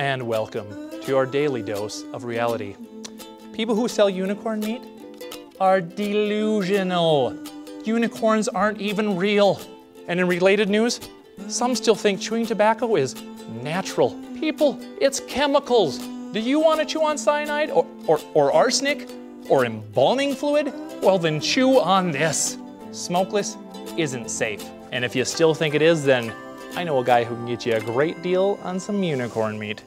and welcome to your daily dose of reality. People who sell unicorn meat are delusional. Unicorns aren't even real. And in related news, some still think chewing tobacco is natural. People, it's chemicals. Do you want to chew on cyanide or, or, or arsenic or embalming fluid? Well, then chew on this. Smokeless isn't safe. And if you still think it is, then I know a guy who can get you a great deal on some unicorn meat.